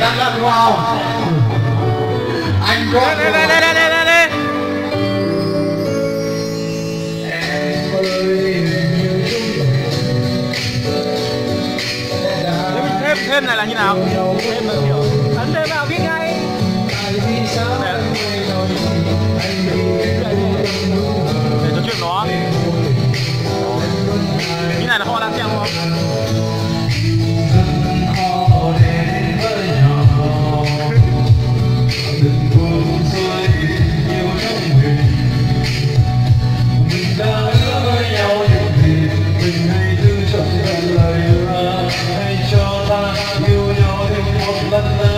đang lận đúng không? Anh có đây, đây, đây, đây, đây, thêm thêm này là như nào? Thêm là kiểu ấn thêm vào biết ngay. Để cho chuyện nó như này là họ đang xem không? the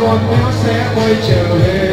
quando você foi te ver.